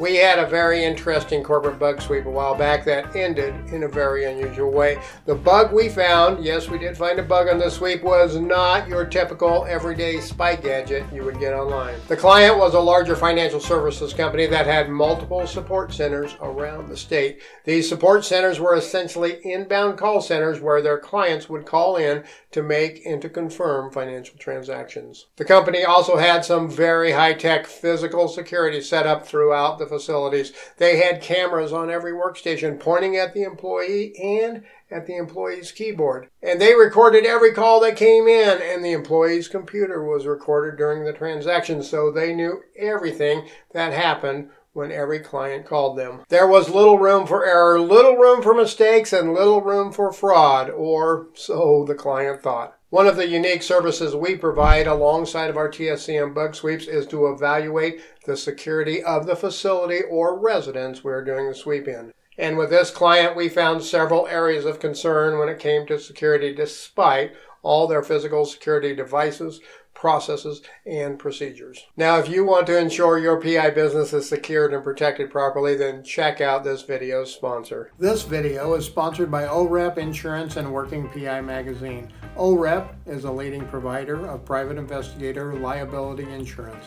We had a very interesting corporate bug sweep a while back that ended in a very unusual way. The bug we found, yes, we did find a bug on the sweep, was not your typical everyday spy gadget you would get online. The client was a larger financial services company that had multiple support centers around the state. These support centers were essentially inbound call centers where their clients would call in to make and to confirm financial transactions. The company also had some very high tech physical security set up throughout the facilities. They had cameras on every workstation pointing at the employee and at the employee's keyboard. And they recorded every call that came in, and the employee's computer was recorded during the transaction, so they knew everything that happened when every client called them. There was little room for error, little room for mistakes, and little room for fraud, or so the client thought. One of the unique services we provide alongside of our TSCM bug sweeps is to evaluate the security of the facility or residence we're doing the sweep in. And with this client, we found several areas of concern when it came to security despite all their physical security devices, processes, and procedures. Now, if you want to ensure your PI business is secured and protected properly, then check out this video's sponsor. This video is sponsored by OREP Insurance and Working PI Magazine. OREP is a leading provider of private investigator liability insurance.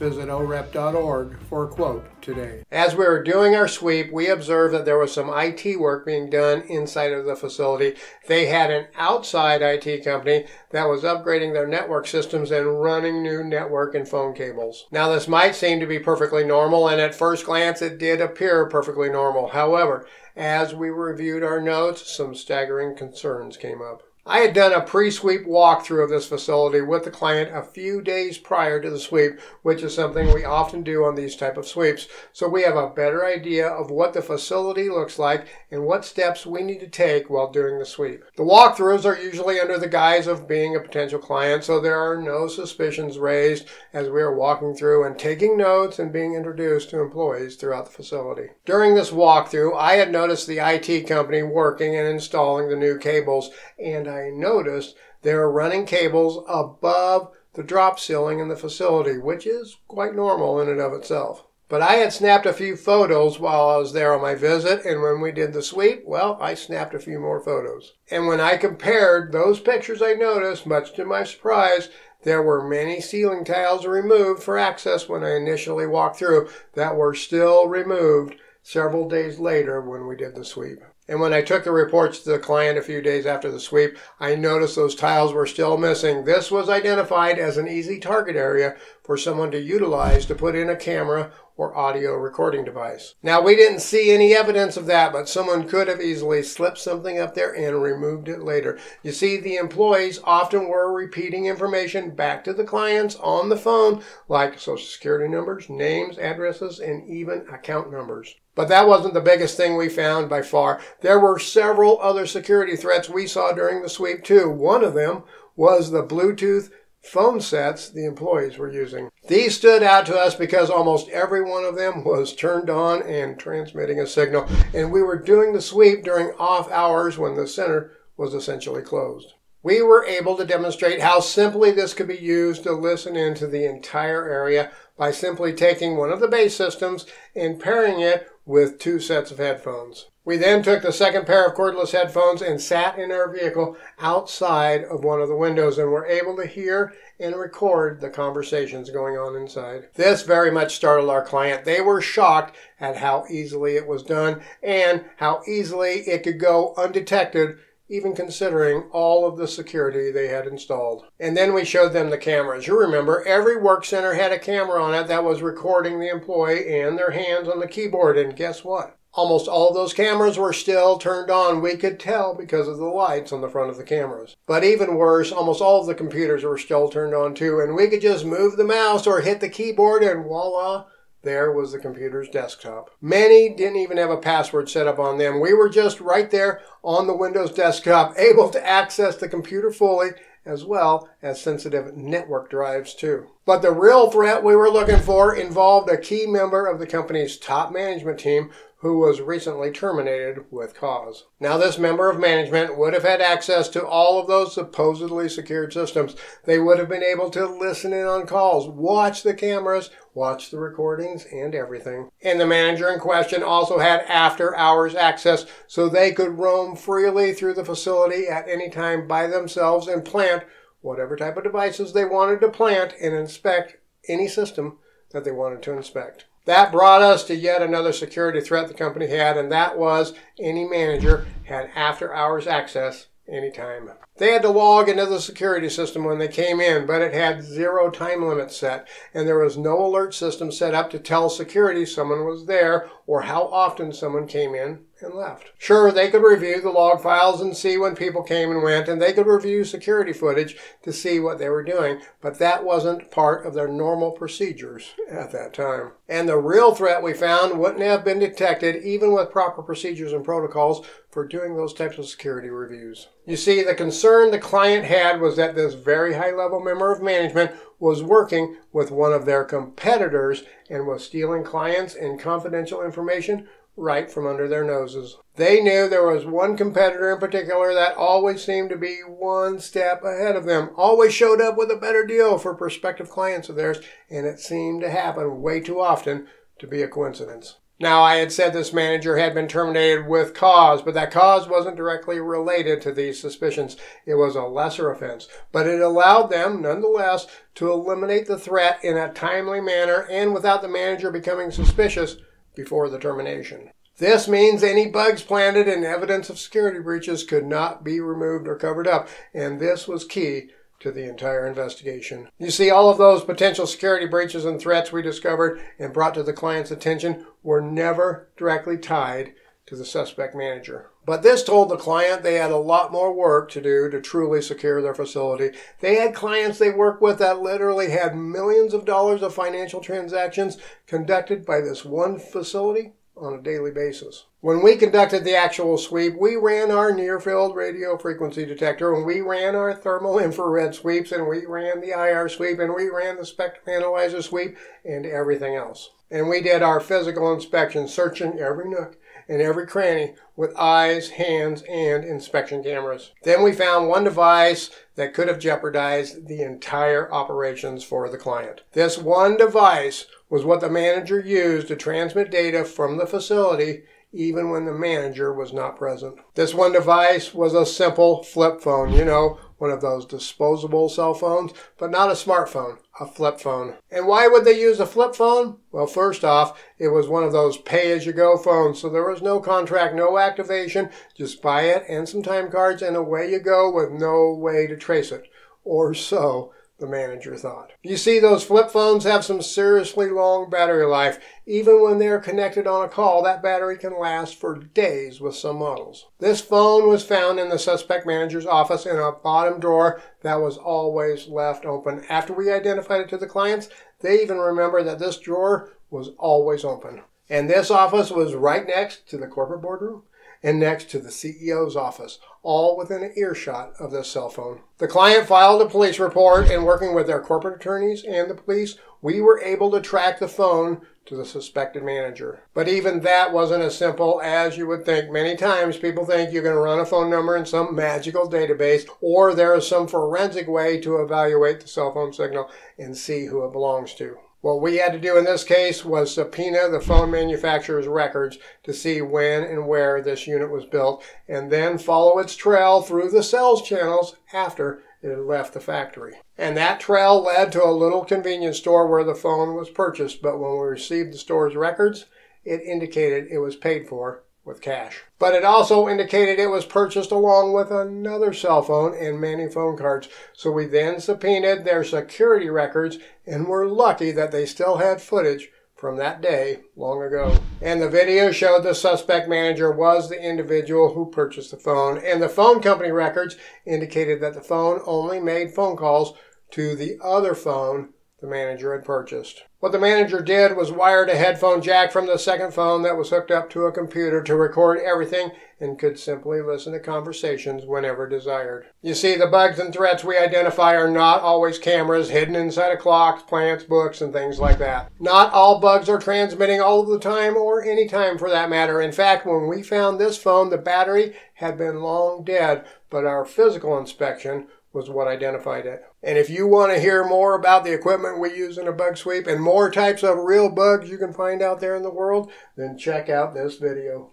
Visit orep.org for a quote today. As we were doing our sweep, we observed that there was some IT work being done inside of the facility. They had an outside IT company that was upgrading their network systems and running new network and phone cables. Now, this might seem to be perfectly normal, and at first glance, it did appear perfectly normal. However, as we reviewed our notes, some staggering concerns came up. I had done a pre-sweep walkthrough of this facility with the client a few days prior to the sweep, which is something we often do on these type of sweeps. So we have a better idea of what the facility looks like and what steps we need to take while doing the sweep. The walkthroughs are usually under the guise of being a potential client, so there are no suspicions raised as we are walking through and taking notes and being introduced to employees throughout the facility. During this walkthrough, I had noticed the IT company working and installing the new cables and I noticed there are running cables above the drop ceiling in the facility, which is quite normal in and of itself. But I had snapped a few photos while I was there on my visit, and when we did the sweep, well, I snapped a few more photos. And when I compared those pictures, I noticed, much to my surprise, there were many ceiling tiles removed for access when I initially walked through that were still removed several days later when we did the sweep. And when I took the reports to the client a few days after the sweep, I noticed those tiles were still missing. This was identified as an easy target area for someone to utilize to put in a camera or audio recording device. Now, we didn't see any evidence of that, but someone could have easily slipped something up there and removed it later. You see, the employees often were repeating information back to the clients on the phone, like social security numbers, names, addresses, and even account numbers. But that wasn't the biggest thing we found by far. There were several other security threats we saw during the sweep too. One of them was the Bluetooth phone sets the employees were using. These stood out to us because almost every one of them was turned on and transmitting a signal, and we were doing the sweep during off hours when the center was essentially closed. We were able to demonstrate how simply this could be used to listen into the entire area by simply taking one of the base systems and pairing it with two sets of headphones. We then took the second pair of cordless headphones and sat in our vehicle outside of one of the windows and were able to hear and record the conversations going on inside. This very much startled our client. They were shocked at how easily it was done and how easily it could go undetected even considering all of the security they had installed. And then we showed them the cameras. You remember, every work center had a camera on it that was recording the employee and their hands on the keyboard. And guess what? Almost all those cameras were still turned on. We could tell because of the lights on the front of the cameras. But even worse, almost all of the computers were still turned on too. And we could just move the mouse or hit the keyboard and voila, there was the computer's desktop. Many didn't even have a password set up on them. We were just right there on the Windows desktop, able to access the computer fully as well as sensitive network drives too. But the real threat we were looking for involved a key member of the company's top management team who was recently terminated with cause. Now, this member of management would have had access to all of those supposedly secured systems. They would have been able to listen in on calls, watch the cameras, watch the recordings, and everything. And the manager in question also had after hours access so they could roam freely through the facility at any time by themselves and plant whatever type of devices they wanted to plant and inspect any system that they wanted to inspect. That brought us to yet another security threat the company had, and that was any manager had after hours access anytime. They had to log into the security system when they came in, but it had zero time limit set, and there was no alert system set up to tell security someone was there or how often someone came in and left. Sure, they could review the log files and see when people came and went, and they could review security footage to see what they were doing, but that wasn't part of their normal procedures at that time. And the real threat we found wouldn't have been detected even with proper procedures and protocols for doing those types of security reviews. You see, the concern the client had was that this very high level member of management was working with one of their competitors and was stealing clients and confidential information right from under their noses. They knew there was one competitor in particular that always seemed to be one step ahead of them, always showed up with a better deal for prospective clients of theirs, and it seemed to happen way too often to be a coincidence. Now, I had said this manager had been terminated with cause, but that cause wasn't directly related to these suspicions. It was a lesser offense, but it allowed them, nonetheless, to eliminate the threat in a timely manner and without the manager becoming suspicious before the termination. This means any bugs planted and evidence of security breaches could not be removed or covered up, and this was key to the entire investigation. You see, all of those potential security breaches and threats we discovered and brought to the client's attention were never directly tied to the suspect manager. But this told the client they had a lot more work to do to truly secure their facility. They had clients they worked with that literally had millions of dollars of financial transactions conducted by this one facility on a daily basis. When we conducted the actual sweep, we ran our near field radio frequency detector and we ran our thermal infrared sweeps and we ran the IR sweep and we ran the spectrum analyzer sweep and everything else. And we did our physical inspection, searching every nook and every cranny with eyes, hands, and inspection cameras. Then we found one device that could have jeopardized the entire operations for the client. This one device was what the manager used to transmit data from the facility even when the manager was not present. This one device was a simple flip phone, you know, one of those disposable cell phones, but not a smartphone, a flip phone. And why would they use a flip phone? Well, first off, it was one of those pay as you go phones, so there was no contract, no activation, just buy it and some time cards, and away you go with no way to trace it. Or so the manager thought. You see, those flip phones have some seriously long battery life. Even when they're connected on a call, that battery can last for days with some models. This phone was found in the suspect manager's office in a bottom drawer that was always left open. After we identified it to the clients, they even remember that this drawer was always open. And this office was right next to the corporate boardroom and next to the CEO's office, all within earshot of this cell phone. The client filed a police report, and working with their corporate attorneys and the police, we were able to track the phone to the suspected manager. But even that wasn't as simple as you would think. Many times people think you're going to run a phone number in some magical database, or there is some forensic way to evaluate the cell phone signal and see who it belongs to. What we had to do in this case was subpoena the phone manufacturer's records to see when and where this unit was built, and then follow its trail through the sales channels after it had left the factory. And that trail led to a little convenience store where the phone was purchased, but when we received the store's records, it indicated it was paid for with cash. But it also indicated it was purchased along with another cell phone and many phone cards. So we then subpoenaed their security records and were lucky that they still had footage from that day long ago. And the video showed the suspect manager was the individual who purchased the phone. And the phone company records indicated that the phone only made phone calls to the other phone the manager had purchased. What the manager did was wired a headphone jack from the second phone that was hooked up to a computer to record everything and could simply listen to conversations whenever desired. You see, the bugs and threats we identify are not always cameras hidden inside of clocks, plants, books, and things like that. Not all bugs are transmitting all of the time or any time for that matter. In fact, when we found this phone, the battery had been long dead, but our physical inspection was what identified it. And if you want to hear more about the equipment we use in a bug sweep and more types of real bugs you can find out there in the world, then check out this video.